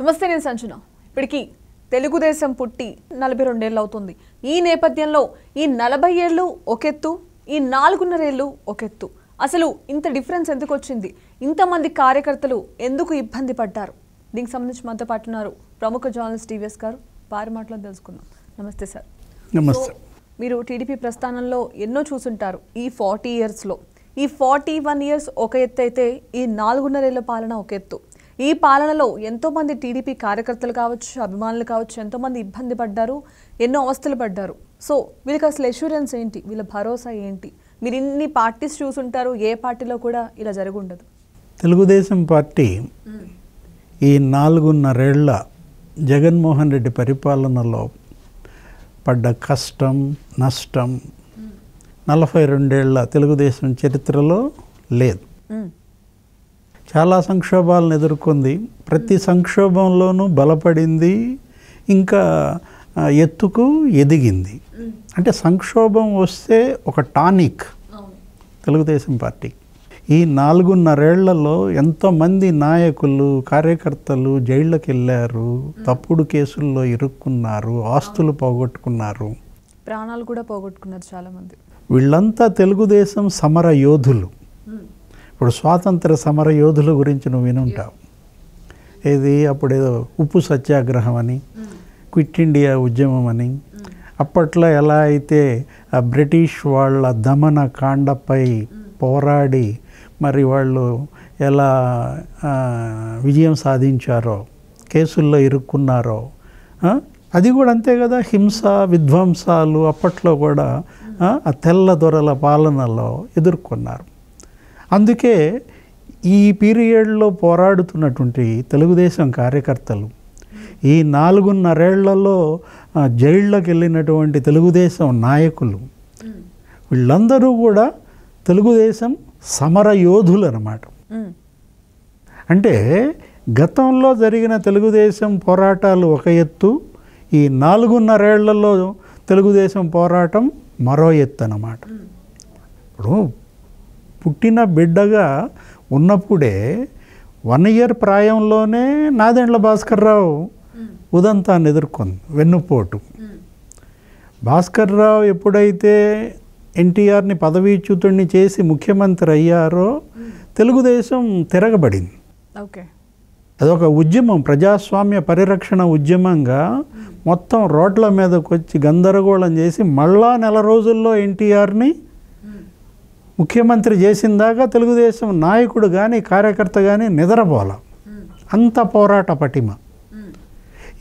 నమస్తే నేను సంచన. ఇప్పటికీ తెలుగుదేశం పుట్టి నలభై రెండేళ్ళు అవుతుంది. ఈ నేపథ్యంలో ఈ నలభై ఏళ్ళు ఒకెత్తు ఈ నాలుగున్నరేళ్ళు ఒకెత్తు. అసలు ఇంత డిఫరెన్స్ ఎందుకు వచ్చింది ఇంతమంది కార్యకర్తలు ఎందుకు ఇబ్బంది పడ్డారు? దీనికి సంబంధించి మనతో పాటు ఉన్నారు ప్రముఖ జర్నలిస్ట్ టీవీఎస్ గారు. వారి మాటలో తెలుసుకుందాం. నమస్తే సార్. నమస్తే. మీరు టీడీపీ ప్రస్థానంలో ఎన్నో చూసుంటారు ఈ ఫార్టీ ఇయర్స్లో. ఈ ఫార్టీ వన్ ఇయర్స్ ఒక ఎత్తు అయితే ఈ నాలుగున్నరేళ్ళ పాలన ఒక ఎత్తు ఈ పాలనలో ఎంతోమంది టీడీపీ కార్యకర్తలు కావచ్చు అభిమానులు కావచ్చు ఎంతోమంది ఇబ్బంది పడ్డారు ఎన్నో అవస్థలు పడ్డారు. సో వీళ్ళకి అసలు ఎష్యూరెన్స్ ఏంటి? వీళ్ళ భరోసా ఏంటి? మీరు ఇన్ని పార్టీస్ చూసుంటారు ఏ పార్టీలో కూడా ఇలా జరిగి ఉండదు తెలుగుదేశం పార్టీ ఈ నాలుగున్నరేళ్ళ జగన్మోహన్ రెడ్డి పరిపాలనలో పడ్డ కష్టం నష్టం నలభై రెండేళ్ళ తెలుగుదేశం చరిత్రలో లేదు. చాలా సంక్షోభాలను ఎదుర్కొంది. ప్రతి సంక్షోభంలోనూ బలపడింది ఇంకా ఎత్తుకు ఎదిగింది. అంటే సంక్షోభం వస్తే ఒక టానిక్. తెలుగుదేశం పార్టీ. ఈ నాలుగున్నరేళ్ళలో ఎంతోమంది నాయకులు కార్యకర్తలు జైళ్ళకి వెళ్ళారు తప్పుడు కేసుల్లో ఇరుక్కున్నారు ఆస్తులు పోగొట్టుకున్నారు. ప్రాణాలు కూడా పోగొట్టుకున్నారు చాలామంది. వీళ్ళంతా తెలుగుదేశం సమర యోధులు ఇప్పుడు స్వాతంత్ర సమర యోధుల గురించి నువ్వు వినుంటావు. ఏది? అప్పుడు ఏదో ఉప్పు సత్యాగ్రహం అని క్విట్ ఇండియా ఉద్యమం అని. అప్పట్లో ఎలా అయితే ఆ బ్రిటిష్ వాళ్ళ దమన కాండపై పోరాడి మరి వాళ్ళు ఎలా విజయం సాధించారో కేసుల్లో ఇరుక్కున్నారో అది కూడా అంతే కదా. హింస విధ్వంసాలు అప్పట్లో కూడా ఆ తెల్ల దొరల పాలనలో ఎదుర్కొన్నారు. అందుకే ఈ పీరియడ్లో పోరాడుతున్నటువంటి తెలుగుదేశం కార్యకర్తలు ఈ నాలుగున్నరేళ్ళలో జైళ్ళకి వెళ్ళినటువంటి తెలుగుదేశం నాయకులు వీళ్ళందరూ కూడా తెలుగుదేశం సమర యోధులు అన్నమాట. అంటే గతంలో జరిగిన తెలుగుదేశం పోరాటాలు ఒక ఎత్తు ఈ నాలుగున్నరేళ్ళలో తెలుగుదేశం పోరాటం మరో ఎత్తు అన్నమాట ఇప్పుడు పుట్టిన బిడ్డగా ఉన్నప్పుడే వన్ ఇయర్ ప్రాయంలోనే నాదెండ్ల భాస్కర్రావు ఉదంతాన్ని ఎదుర్కొంది వెన్నుపోటు. భాస్కర్రావు ఎప్పుడైతే ఎన్టీఆర్ని పదవీచ్యుతుడిని చేసి ముఖ్యమంత్రి అయ్యారో తెలుగుదేశం తిరగబడింది. ఓకే. అదొక ఉద్యమం ప్రజాస్వామ్య పరిరక్షణ ఉద్యమంగా మొత్తం రోడ్ల మీదకి వచ్చి గందరగోళం చేసి మళ్ళా నెల రోజుల్లో ఎన్టీఆర్ని ముఖ్యమంత్రి చేసిన దాకా తెలుగుదేశం నాయకుడు కానీ కార్యకర్త కానీ నిద్రపోల. అంత పోరాట పటిమ.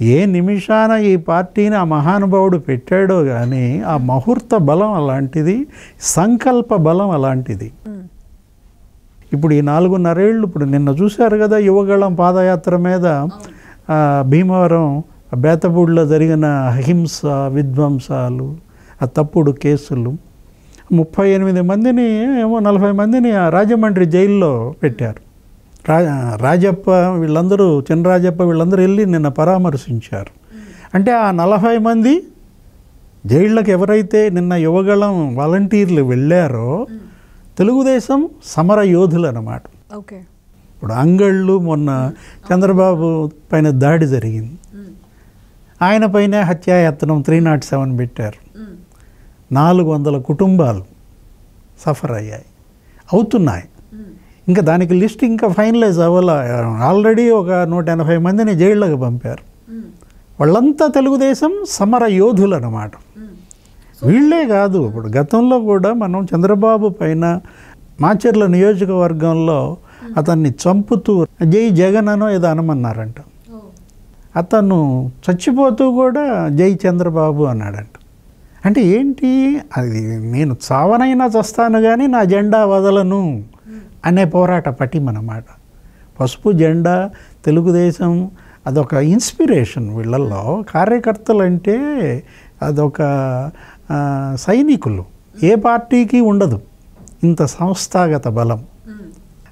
ఏ నిమిషాన ఈ పార్టీని ఆ మహానుభావుడు పెట్టాడో కానీ ఆ ముహూర్త బలం అలాంటిది సంకల్ప బలం అలాంటిది. మ్మ్. ఇప్పుడు ఈ నాలుగున్నరేళ్ళు ఇప్పుడు నిన్న చూశారు కదా యువగళం పాదయాత్ర మీద ఆ, భీమవరం బేతపూడిలో జరిగిన హింస విధ్వంసాలు ఆ తప్పుడు కేసులు. ముప్పై ఎనిమిది మందిని ఏమో నలభై మందిని ఆ రాజమండ్రి జైల్లో పెట్టారు. రా రాజప్ప వీళ్ళందరూ చినరాజప్ప వీళ్ళందరూ వెళ్ళి నిన్న పరామర్శించారు. అంటే ఆ నలభై మంది జైళ్ళకి ఎవరైతే నిన్న యువగళం వాలంటీర్లు వెళ్ళారో తెలుగుదేశం సమర యోధులు అన్నమాట. ఓకే. ఇప్పుడు అంగళ్ళు మొన్న చంద్రబాబు పైన దాడి జరిగింది. ఆయన పైనే హత్యాయత్నం త్రీ నాట్ సెవెన్ పెట్టారు. నాలుగు వందల కుటుంబాలు సఫర్ అయ్యాయి అవుతున్నాయి. ఇంకా దానికి లిస్ట్ ఇంకా ఫైనలైజ్ అవ్వాల? ఆల్రెడీ ఒక నూట ఎనభై మందిని జైళ్ళకి పంపారు. వాళ్ళంతా తెలుగుదేశం సమర యోధులు అన్నమాట. వీళ్ళే కాదు ఇప్పుడు గతంలో కూడా మనం చంద్రబాబు పైన మాచర్ల నియోజకవర్గంలో అతన్ని చంపుతూ జై జగన్ అనో ఏదో అనమన్నారంట. అతను చచ్చిపోతూ కూడా జై చంద్రబాబు అన్నాడంట. అంటే ఏంటి? అది నేను చావనైనా చస్తాను కానీ నా జెండా వదలను అనే పోరాట పటిమనమాట. పసుపు జెండా తెలుగుదేశం అదొక ఇన్స్పిరేషన్ వీళ్ళల్లో. కార్యకర్తలు అంటే అదొక సైనికులు. ఏ పార్టీకి ఉండదు. ఇంత సంస్థాగత బలం.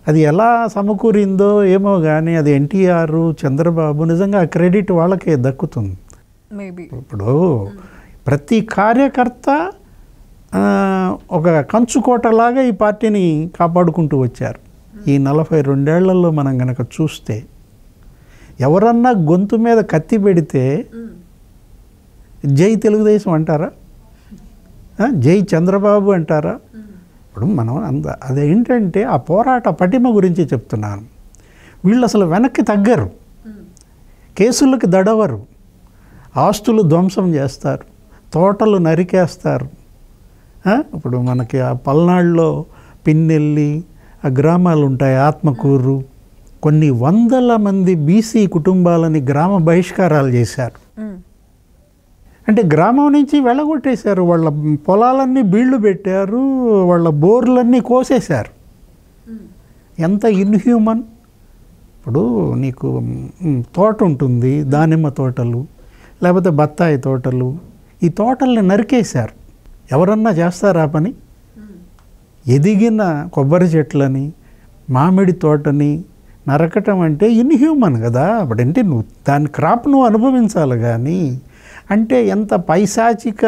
అది ఎలా సమకూరిందో ఏమో కానీ అది ఎన్టీఆర్ చంద్రబాబు నిజంగా ఆ క్రెడిట్ వాళ్ళకే దక్కుతుంది. మేబీ. ఇప్పుడు ప్రతి కార్యకర్త ఒక కంచుకోటలాగా ఈ పార్టీని కాపాడుకుంటూ వచ్చారు. ఈ నలభై రెండేళ్ళలో మనం గనక చూస్తే ఎవరన్నా గొంతు మీద కత్తి పెడితే జై తెలుగుదేశం అంటారా? జై చంద్రబాబు అంటారా? ఇప్పుడు మనం అంద అదేంటంటే ఆ పోరాట పటిమ గురించి చెప్తున్నాను. వీళ్ళు అసలు వెనక్కి తగ్గరు. కేసులకు దడవరు. ఆస్తులు ధ్వంసం చేస్తారు. తోటలు నరికేస్తారు. ఇప్పుడు మనకి ఆ పల్నాడులో పిన్నెల్లి ఆ గ్రామాలు ఉంటాయి ఆత్మకూరు. కొన్ని వందల మంది బీసీ కుటుంబాలని గ్రామ బహిష్కారాలు చేశారు. అంటే గ్రామం నుంచి వెళ్ళగొట్టేశారు. వాళ్ళ పొలాలన్నీ బీళ్ళు పెట్టారు వాళ్ళ బోర్లన్నీ కోసేశారు. ఎంత ఇన్హ్యూమన్? ఇప్పుడు నీకు తోట ఉంటుంది దానిమ్మ తోటలు లేకపోతే బత్తాయి తోటలు ఈ తోటల్ని నరికేశారు. ఎవరన్నా చేస్తారా పని? ఎదిగిన కొబ్బరి చెట్లని మామిడి తోటని నరకటం అంటే ఇన్హ్యూమన్ కదా! అప్పుడంటే నువ్వు దాని క్రాప్ నువ్వు అనుభవించాలి కానీ అంటే ఎంత పైశాచిక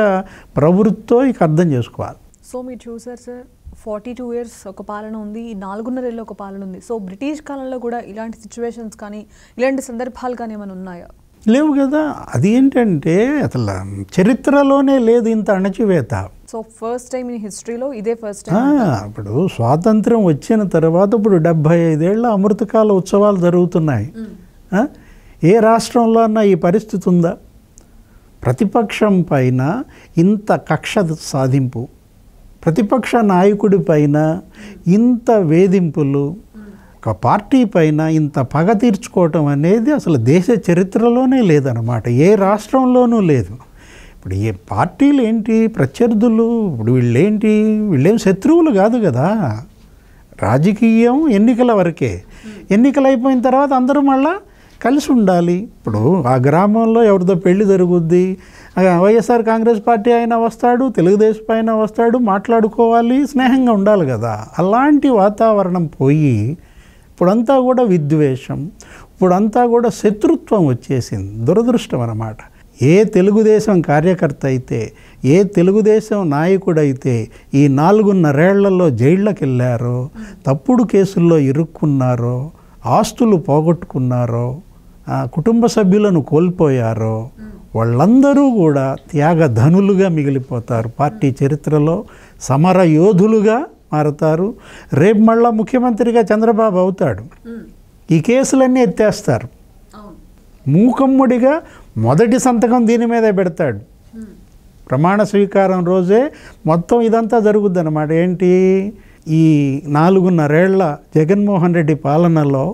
ప్రవృత్తో ఇక అర్థం చేసుకోవాలి. సో మీరు చూసారు సార్ ఫార్టీ టూ ఇయర్స్ ఒక పాలన ఉంది ఈ నాలుగున్నరేళ్ళు ఒక పాలన ఉంది. సో బ్రిటిష్ కాలంలో కూడా ఇలాంటి సిచ్యువేషన్స్ కానీ ఇలాంటి సందర్భాలు కానీ ఏమైనా ఉన్నాయా? లేవు కదా. అది ఏంటంటే అసలు చరిత్రలోనే లేదు ఇంత అణచివేత. సో ఫస్ట్ టైం ఇన్ హిస్టరీలో ఇదే ఫస్ట్ ఇప్పుడు స్వాతంత్రం వచ్చిన తర్వాత ఇప్పుడు డెబ్భై ఐదేళ్ళ అమృతకాల ఉత్సవాలు జరుగుతున్నాయి? ఏ రాష్ట్రంలో అన్నా ఈ పరిస్థితి ఉందా? ప్రతిపక్షం పైన ఇంత కక్ష సాధింపు ప్రతిపక్ష నాయకుడి పైన ఇంత వేధింపులు ఒక పార్టీ పైన ఇంత పగ తీర్చుకోవటం అనేది అసలు దేశ చరిత్రలోనే లేదనమాట ఏ రాష్ట్రంలోనూ లేదు. ఇప్పుడు ఏ పార్టీలు ఏంటి? ప్రత్యర్థులు ఇప్పుడు వీళ్ళేంటి? వీళ్ళేం శత్రువులు కాదు కదా. రాజకీయం ఎన్నికల వరకే. ఎన్నికలు అయిపోయిన తర్వాత అందరూ మళ్ళా కలిసి ఉండాలి. ఇప్పుడు ఆ గ్రామంలో ఎవరిదో పెళ్ళి జరుగుద్ది. వైఎస్ఆర్ కాంగ్రెస్ పార్టీ అయినా వస్తాడు తెలుగుదేశం అయినా వస్తాడు మాట్లాడుకోవాలి స్నేహంగా ఉండాలి కదా. అలాంటి వాతావరణం పోయి ఇప్పుడంతా కూడా విద్వేషం ఇప్పుడంతా కూడా శత్రుత్వం వచ్చేసింది దురదృష్టం అన్నమాట. ఏ తెలుగుదేశం కార్యకర్త అయితే ఏ తెలుగుదేశం నాయకుడైతే ఈ నాలుగున్నరేళ్ళలో జైళ్ళకి వెళ్ళారో తప్పుడు కేసుల్లో ఇరుక్కున్నారో ఆస్తులు పోగొట్టుకున్నారో కుటుంబ సభ్యులను కోల్పోయారో వాళ్ళందరూ కూడా త్యాగధనులుగా మిగిలిపోతారు. పార్టీ చరిత్రలో సమర యోధులుగా మారతారు. రేపు మళ్ళా ముఖ్యమంత్రిగా చంద్రబాబు అవుతాడు. ఈ కేసులన్నీ ఎత్తేస్తారు. మూకమ్ముడిగా మొదటి సంతకం దీని మీదే పెడతాడు. ప్రమాణ స్వీకారం రోజే మొత్తం ఇదంతా జరుగుద్ది అనమాట ఏంటి? ఈ నాలుగున్నరేళ్ళ జగన్మోహన్ రెడ్డి పాలనలో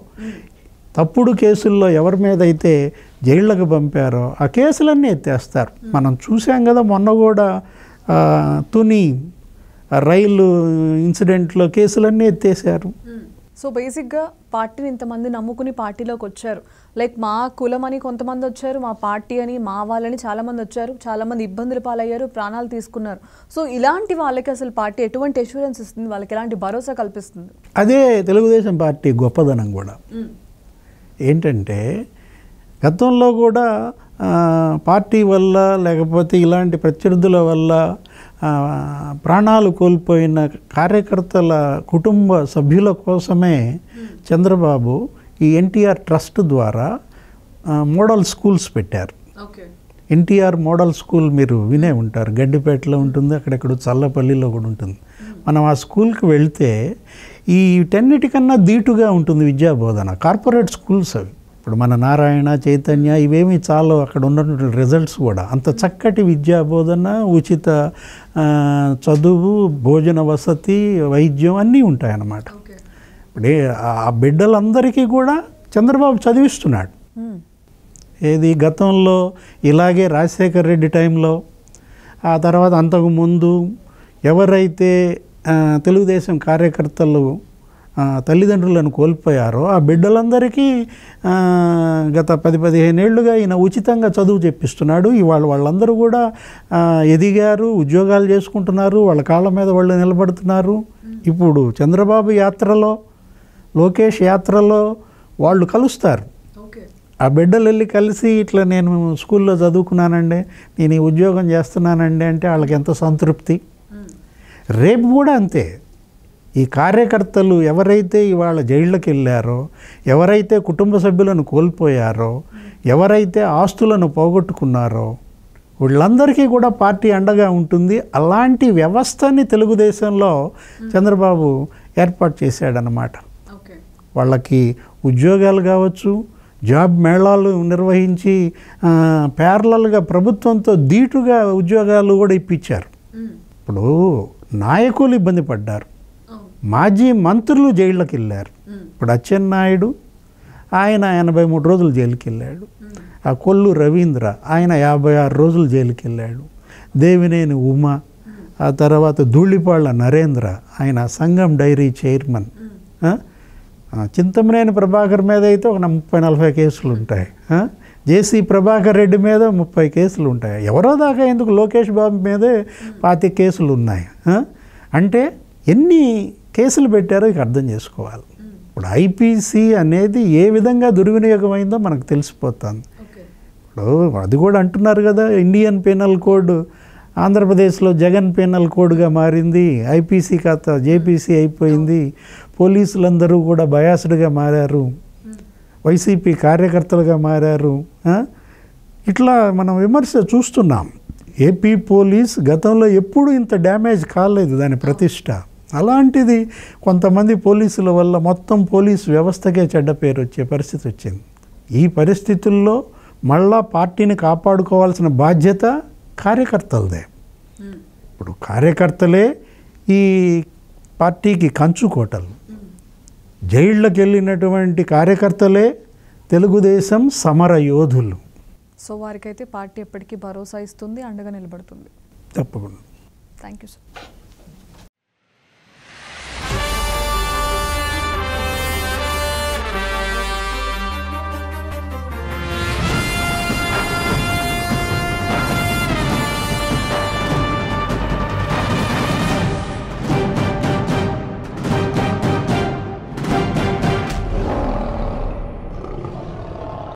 తప్పుడు కేసుల్లో ఎవరి మీద అయితే జైళ్ళకు పంపారో ఆ కేసులన్నీ ఎత్తేస్తారు. మనం చూసాం కదా మొన్న కూడా తుని రైలు ఇన్సిడెంట్లో కేసులన్నీ ఎత్తేసారు. సో బేసిక్గా పార్టీని ఇంతమంది నమ్ముకుని పార్టీలోకి వచ్చారు. లైక్ మా కులం అని కొంతమంది వచ్చారు మా పార్టీ అని మా వాళ్ళని చాలామంది వచ్చారు చాలామంది ఇబ్బందులు పాలయ్యారు ప్రాణాలు తీసుకున్నారు. సో ఇలాంటి వాళ్ళకి అసలు పార్టీ ఎటువంటి అష్యూరెన్స్ ఇస్తుంది? వాళ్ళకి ఎలాంటి భరోసా కల్పిస్తుంది? అదే తెలుగుదేశం పార్టీ గొప్పదనం కూడా. ఏంటంటే గతంలో కూడా పార్టీ వల్ల లేకపోతే ఇలాంటి ప్రత్యర్థుల వల్ల ప్రాణాలు కోల్పోయిన కార్యకర్తల కుటుంబ సభ్యుల కోసమే చంద్రబాబు ఈ ఎన్టీఆర్ ట్రస్ట్ ద్వారా మోడల్ స్కూల్స్ పెట్టారు. ఎన్టీఆర్ మోడల్ స్కూల్ మీరు వినే ఉంటారు. గడ్డిపేటలో ఉంటుంది అక్కడెక్కడ చల్లపల్లిలో కూడా ఉంటుంది. మనం ఆ స్కూల్కి వెళ్తే ఈ టెన్నిటికన్నా ధీటుగా ఉంటుంది విద్యా బోధన. కార్పొరేట్ స్కూల్స్ అవి. ఇప్పుడు మన నారాయణ చైతన్య ఇవేమి చాలు. అక్కడ ఉన్నటువంటి రిజల్ట్స్ కూడా. అంత చక్కటి విద్యా బోధన ఉచిత చదువు భోజన వసతి వైద్యం అన్నీ ఉంటాయన్నమాట. ఇప్పుడే ఆ బిడ్డలందరికీ కూడా చంద్రబాబు చదివిస్తున్నాడు. ఏది గతంలో ఇలాగే రాజశేఖర్ రెడ్డి టైంలో ఆ తర్వాత అంతకు ముందు ఎవరైతే తెలుగుదేశం కార్యకర్తలు తల్లిదండ్రులను కోల్పోయారో ఆ బిడ్డలందరికీ గత పది పదిహేను ఏళ్ళుగా ఈయన ఉచితంగా చదువు చెప్పిస్తున్నాడు. ఇవాళ వాళ్ళందరూ కూడా ఎదిగారు ఉద్యోగాలు చేసుకుంటున్నారు వాళ్ళ కాళ్ళ మీద వాళ్ళు నిలబడుతున్నారు. ఇప్పుడు చంద్రబాబు యాత్రలో లోకేష్ యాత్రలో వాళ్ళు కలుస్తారు. ఆ బిడ్డలు వెళ్ళి కలిసి ఇట్లా నేను స్కూల్లో చదువుకున్నానండి నేను ఈ ఉద్యోగం చేస్తున్నానండి అంటే వాళ్ళకి ఎంత సంతృప్తి? రేపు కూడా అంతే. ఈ కార్యకర్తలు ఎవరైతే ఇవాళ జైళ్ళకి వెళ్ళారో ఎవరైతే కుటుంబ సభ్యులను కోల్పోయారో ఎవరైతే ఆస్తులను పోగొట్టుకున్నారో వీళ్ళందరికీ కూడా పార్టీ అండగా ఉంటుంది. అలాంటి వ్యవస్థని తెలుగుదేశంలో చంద్రబాబు ఏర్పాటు చేశాడనమాట వాళ్ళకి ఉద్యోగాలు కావచ్చు జాబ్ మేళాలు నిర్వహించి ప్యారలల్గా ప్రభుత్వంతో ధీటుగా ఉద్యోగాలు కూడా ఇప్పించారు. ఇప్పుడు నాయకులు ఇబ్బంది పడ్డారు. మాజీ మంత్రులు జైళ్ళకి వెళ్ళారు ఇప్పుడు అచ్చెన్నాయుడు ఆయన ఎనభై మూడు రోజులు జైలుకి వెళ్ళాడు ఆ కొల్లు రవీంద్ర ఆయన యాభై ఆరు రోజులు జైలుకి వెళ్ళాడు దేవినేని ఉమ ఆ తర్వాత ధూళిపాళ్ళ నరేంద్ర ఆయన సంఘం డైరీ చైర్మన్. చింతమనేని ప్రభాకర్ మీద అయితే ఒక ముప్పై నలభై కేసులు ఉంటాయి. జేసీ ప్రభాకర్ రెడ్డి మీద ముప్పై కేసులు ఉంటాయి. ఎవరో దాకా ఎందుకు లోకేష్ బాబు మీదే పాతి కేసులు ఉన్నాయి. అంటే ఎన్ని కేసులు పెట్టారో ఇక అర్థం చేసుకోవాలి. ఇప్పుడు ఐపీసీ అనేది ఏ విధంగా దుర్వినియోగమైందో మనకు తెలిసిపోతుంది. ఇప్పుడు అది కూడా అంటున్నారు కదా ఇండియన్ పీనల్ కోడ్ ఆంధ్రప్రదేశ్లో జగన్ పీనల్ కోడ్గా మారింది ఐపీసీ కాస్త జేపీసీ అయిపోయింది పోలీసులందరూ కూడా బయాస్డ్గా మారారు వైసీపీ కార్యకర్తలుగా మారారు? ఇట్లా మనం విమర్శ చూస్తున్నాం. ఏపీ పోలీస్ గతంలో ఎప్పుడూ ఇంత డ్యామేజ్ కాలేదు దాని ప్రతిష్ట. అలాంటిది కొంతమంది పోలీసుల వల్ల మొత్తం పోలీస్ వ్యవస్థకే చెడ్డ పేరు వచ్చే పరిస్థితి వచ్చింది. ఈ పరిస్థితుల్లో మళ్ళా పార్టీని కాపాడుకోవాల్సిన బాధ్యత కార్యకర్తలదే. ఇప్పుడు కార్యకర్తలే ఈ పార్టీకి కంచుకోటలు జైళ్ళకి వెళ్ళినటువంటి కార్యకర్తలే తెలుగుదేశం సమర యోధులు. సో వారికైతే పార్టీ ఎప్పటికీ భరోసా ఇస్తుంది అండగా నిలబడుతుంది. తప్పకుండా. Thank you sir